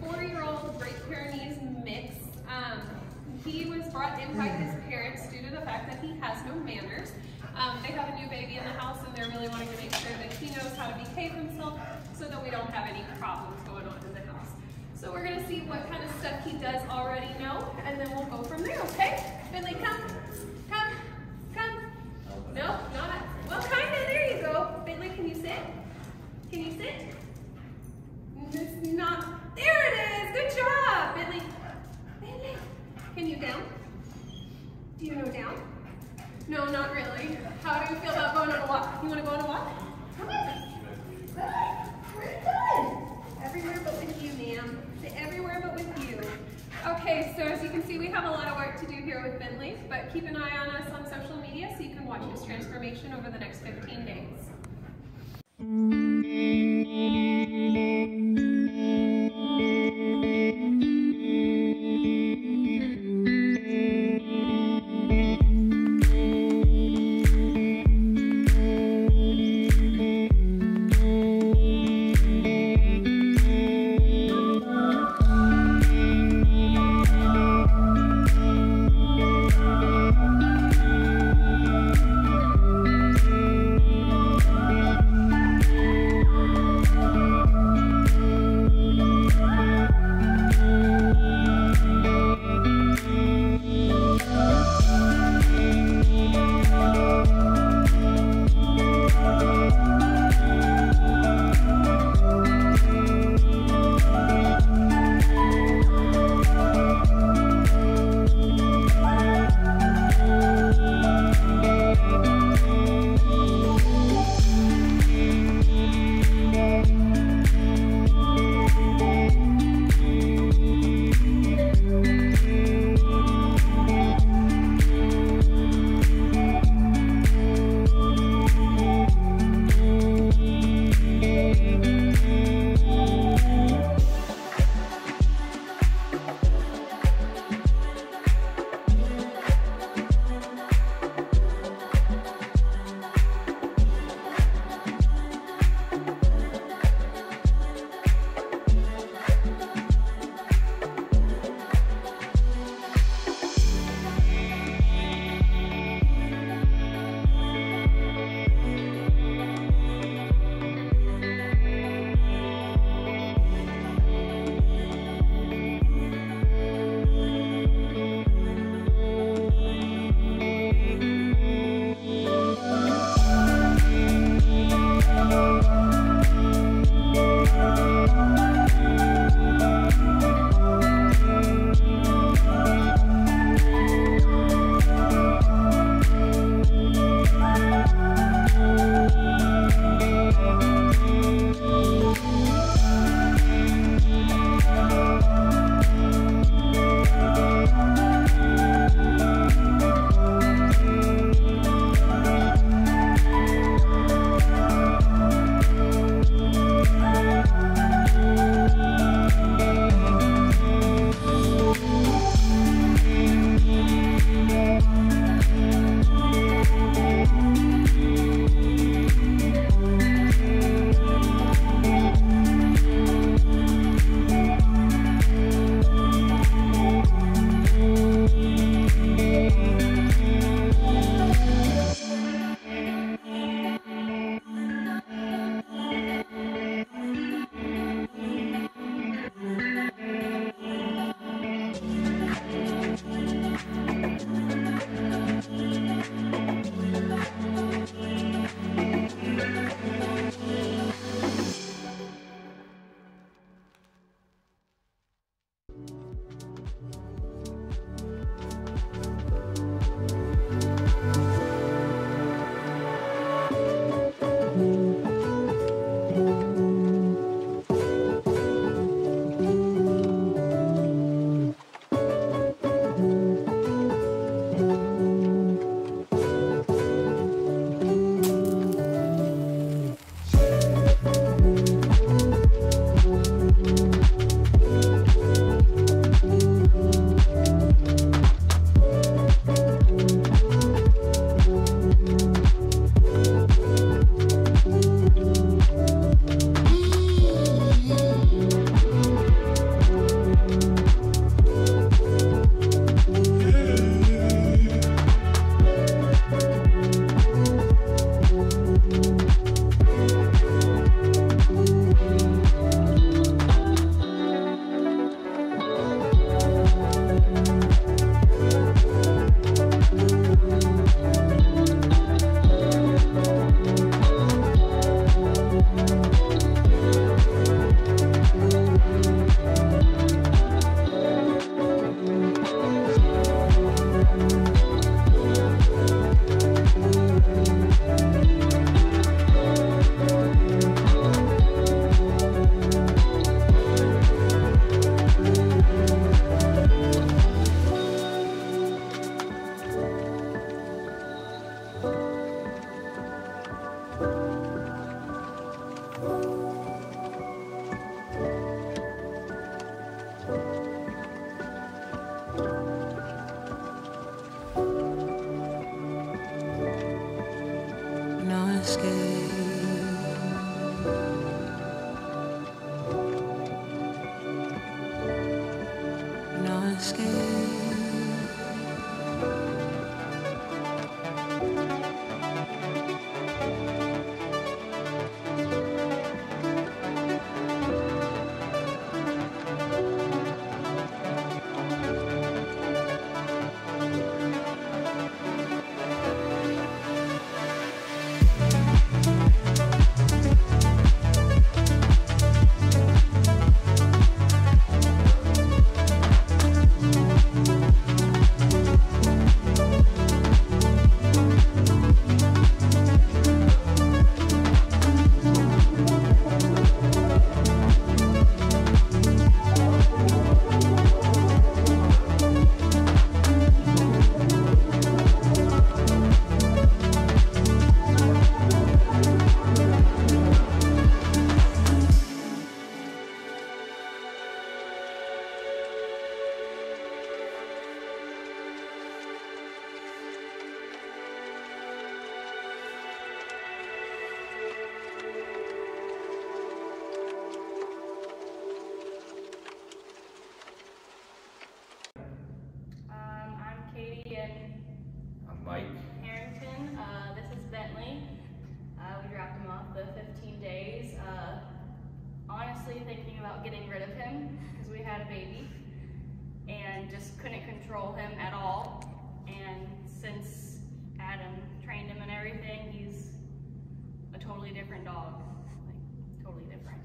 four-year-old Great Pyrenees mix. Um, he was brought in by his parents due to the fact that he has no manners. Um, they have a new baby in the house and they're really wanting to make sure that he knows how to behave himself so that we don't have any problems going on in the house. So we're gonna see what kind of stuff he does already know and then we'll go from there, okay? Come, come. No, not, well kinda, there you go. Bentley, can you sit? Can you sit? It's not, there it is, good job, Bentley. Bentley, can you down? Do you know down? No, not really. How do you feel about going on a walk? You wanna go on a walk? Come on. Good, good. Everywhere but with you, ma'am. Everywhere but with you. Okay, so as you can see, we have a lot of work to do here with Bentley, but keep an eye on us on social media so you can watch his transformation over the next 15 days. escape. just couldn't control him at all. And since Adam trained him and everything, he's a totally different dog, like totally different.